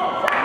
Go.